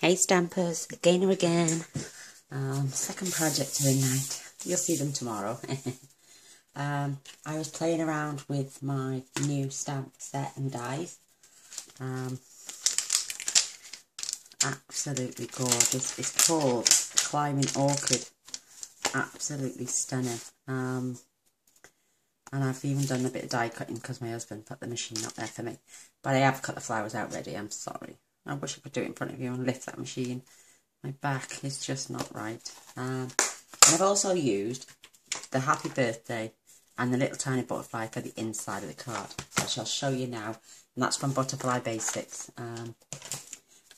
Hey Stampers, Gainer again. Um, second project to ignite. You'll see them tomorrow. um, I was playing around with my new stamp set and dies. Um, absolutely gorgeous. It's called Climbing Orchid. Absolutely stunning. Um, and I've even done a bit of die cutting because my husband put the machine up there for me. But I have cut the flowers out ready, I'm sorry. I wish I could do it in front of you and lift that machine. My back is just not right. Um, and I've also used the happy birthday and the little tiny butterfly for the inside of the card. So I shall show you now. And that's from Butterfly Basics. Um,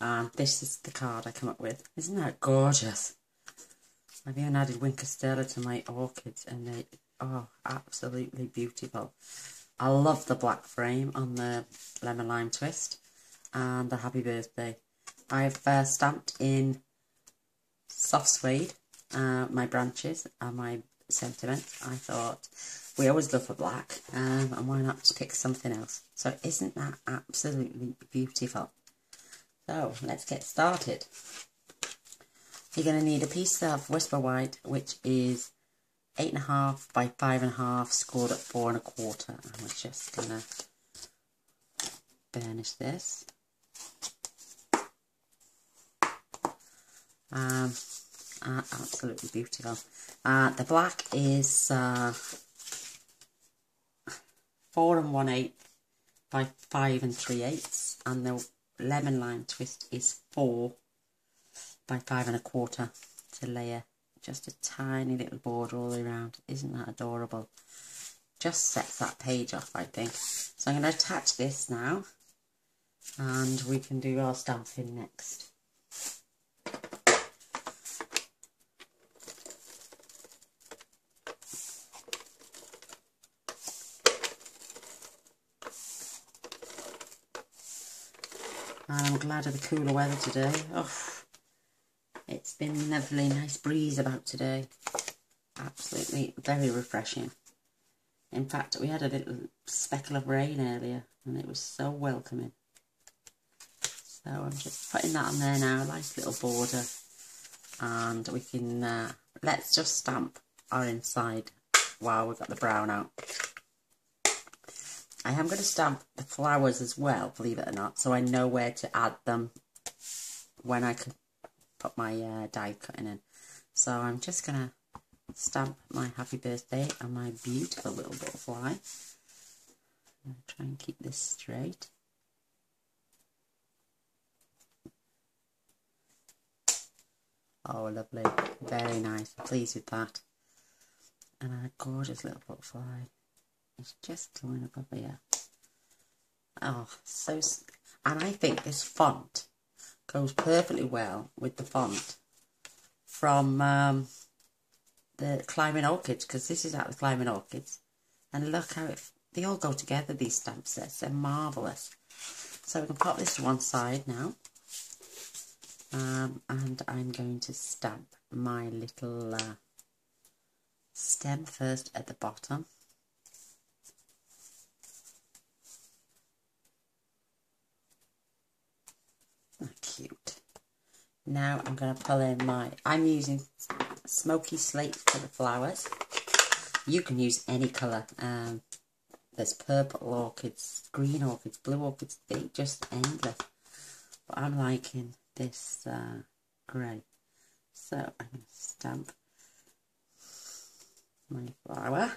and this is the card I come up with. Isn't that gorgeous? I've even added Wink of Stella to my orchids and they are absolutely beautiful. I love the black frame on the lemon lime twist and a happy birthday. I've uh, stamped in soft suede uh, my branches and my sentiments. I thought we always love the black um, and why not pick something else. So isn't that absolutely beautiful? So let's get started. You're going to need a piece of Whisper White which is eight and a half by five and a half, scored at four and a quarter. We're just gonna burnish this. Um, uh, absolutely beautiful. Uh, the black is uh, four and one eighth by five and three eighths, and the lemon lime twist is four by five and a quarter to layer just a tiny little border all the way around. Isn't that adorable? Just sets that page off, I think. So I'm going to attach this now. And we can do our stamping next. And I'm glad of the cooler weather today. Oh, it's been lovely, nice breeze about today. Absolutely very refreshing. In fact, we had a little speckle of rain earlier and it was so welcoming. So I'm just putting that on there now, a nice little border. And we can, uh, let's just stamp our inside while we've got the brown out. I am going to stamp the flowers as well, believe it or not, so I know where to add them when I can put my uh, die cutting in. So I'm just going to stamp my happy birthday and my beautiful little butterfly. try and keep this straight. Oh, lovely. Very nice. Pleased with that. And a gorgeous little butterfly. It's just going above here. Oh, so... And I think this font goes perfectly well with the font from um, the Climbing Orchids because this is out of the Climbing Orchids. And look how it, they all go together, these stamp sets. They're marvellous. So we can pop this to one side now. Um, and I'm going to stamp my little uh, stem first at the bottom. Cute. Now I'm going to pull in my, I'm using smoky slate for the flowers. You can use any colour. Um, there's purple orchids, green orchids, blue orchids, they just endless. But I'm liking this uh, grey. So I'm going to stamp my flower.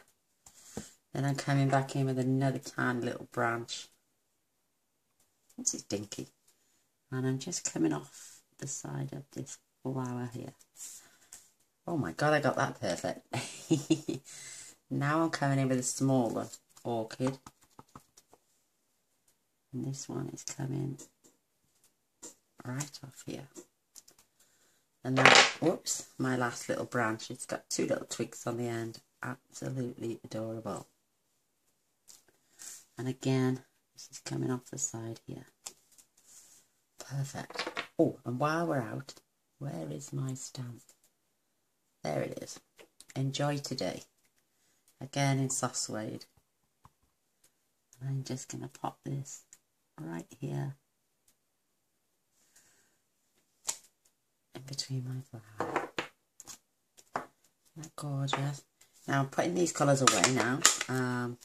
Then I'm coming back in with another tiny little branch. This is dinky and I'm just coming off the side of this flower here. Oh my god, I got that perfect. now I'm coming in with a smaller orchid. And this one is coming right off here. And then, whoops, my last little branch. It's got two little twigs on the end. Absolutely adorable. And again, this is coming off the side here. Perfect. Oh, and while we're out, where is my stamp? There it is. Enjoy today. Again in soft suede. And I'm just going to pop this right here. In between my flowers. Isn't that gorgeous? Now I'm putting these colours away now. Um,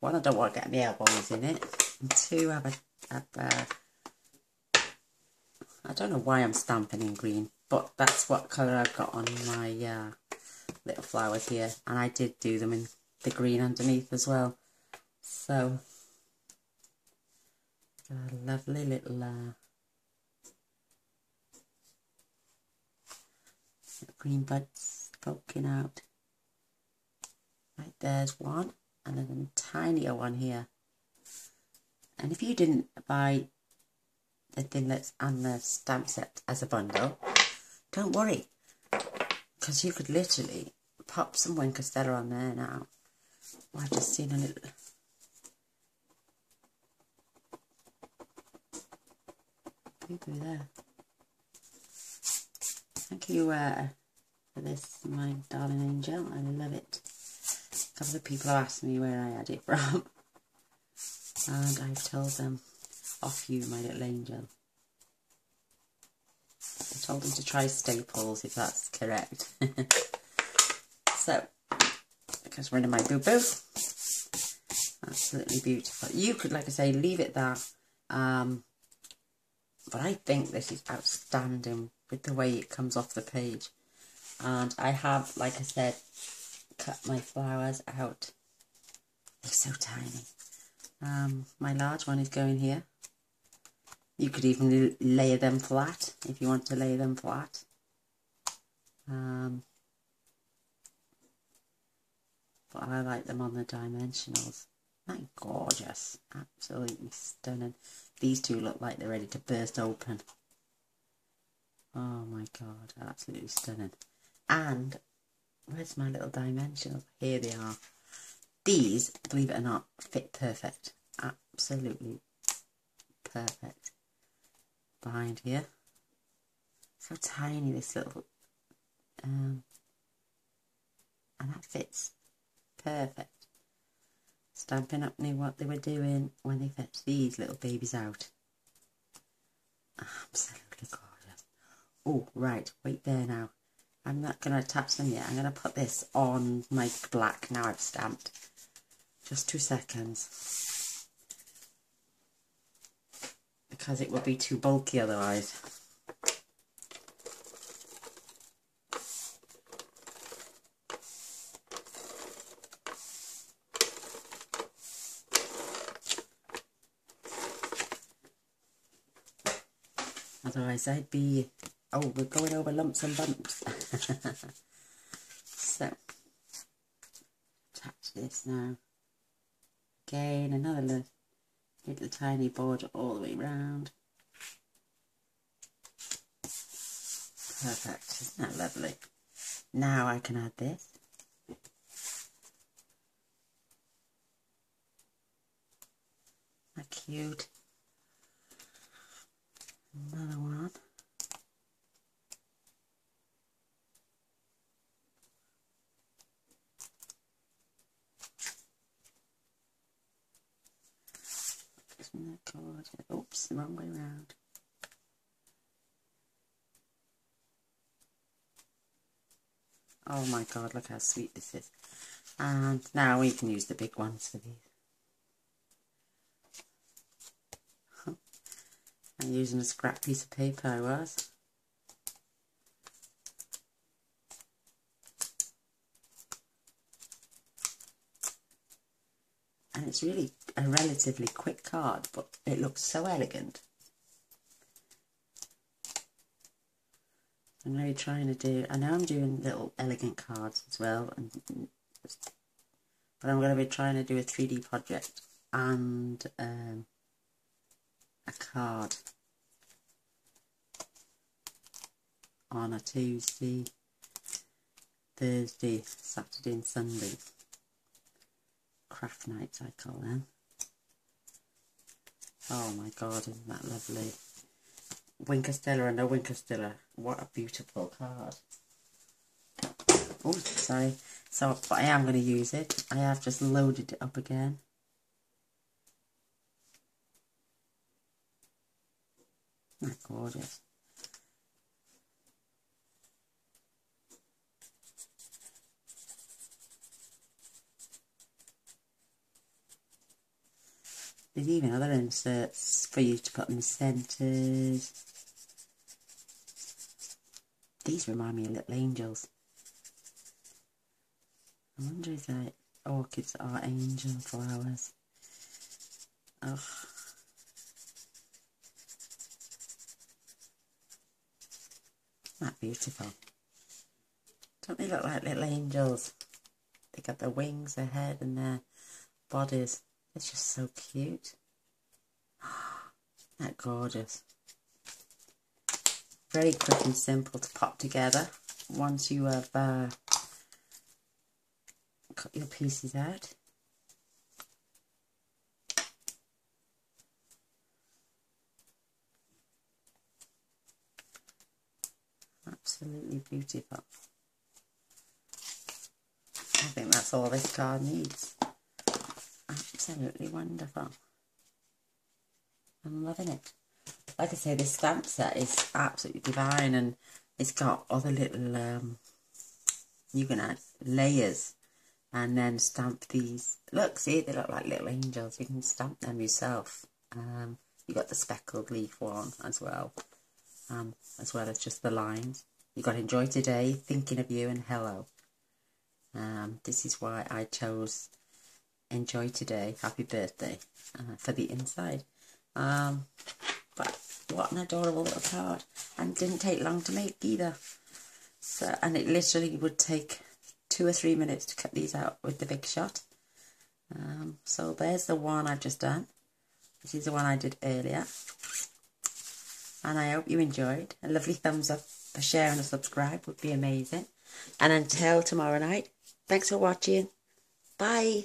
one, I don't want to get my elbows in it. And two, a, have a I don't know why I'm stamping in green, but that's what colour I've got on my uh, little flowers here. And I did do them in the green underneath as well. So, a lovely little uh, green buds poking out. Right, there's one, and then a tinier one here. And if you didn't buy the thing that's on the stamp set as a bundle, don't worry, because you could literally pop some Wink of Stella on there now. I've just seen a little... Through there. Thank you uh, for this, my darling angel. I love it. A couple of people have asked me where I had it from. And I've told them, off you, my little angel. I told him to try Staples, if that's correct. so, because we're in my boo-boo. Absolutely beautiful. You could, like I say, leave it there. Um, but I think this is outstanding with the way it comes off the page. And I have, like I said, cut my flowers out. They're so tiny. Um, my large one is going here. You could even layer them flat if you want to lay them flat. Um, but I like them on the dimensionals. They're gorgeous. Absolutely stunning. These two look like they're ready to burst open. Oh my god, absolutely stunning. And, where's my little dimensionals? Here they are. These, believe it or not, fit perfect. Absolutely perfect. Behind here. So tiny, this little... Um, and that fits perfect. Stampin' Up knew what they were doing when they fetched these little babies out. Absolutely gorgeous. Oh, right, wait there now. I'm not going to attach them yet. I'm going to put this on my black now I've stamped. Just two seconds. Because it would be too bulky otherwise. Otherwise I'd be, oh, we're going over lumps and bumps. so, attach this now. Again, another little, the tiny border all the way round. Perfect, isn't that lovely? Now I can add this. That cute. Another one. Isn't that gorgeous? Oops, the wrong way. Oh my god, look how sweet this is. And now we can use the big ones for these. I'm using a scrap piece of paper I was. And it's really a relatively quick card, but it looks so elegant. I'm really trying to do, I know I'm doing little elegant cards as well, and but I'm going to be trying to do a 3D project and um, a card on a Tuesday, Thursday, Saturday and Sunday. Craft nights I call them. Oh my god, isn't that lovely? Wink of and a Wink of What a beautiful card. Oh, sorry. So, but I am going to use it. I have just loaded it up again. That's gorgeous. There's even other inserts for you to put in the centres. These remind me of little angels. I wonder if they orchids are angel flowers. Oh. That beautiful. Don't they look like little angels? They got their wings, their head and their bodies. It's just so cute. That gorgeous. Very quick and simple to pop together once you have uh, cut your pieces out. Absolutely beautiful. I think that's all this card needs. Absolutely wonderful. I'm loving it. Like I say, this stamp set is absolutely divine and it's got other little, um, you can add layers and then stamp these. Look, see, they look like little angels. You can stamp them yourself. Um, you got the speckled leaf one as well, um, as well as just the lines. You got enjoy today, thinking of you, and hello. Um, this is why I chose enjoy today, happy birthday uh, for the inside. Um, but what an adorable little card, and didn't take long to make either. So, and it literally would take two or three minutes to cut these out with the big shot. Um, so there's the one I've just done. This is the one I did earlier. And I hope you enjoyed. A lovely thumbs up, a share and a subscribe would be amazing. And until tomorrow night, thanks for watching. Bye.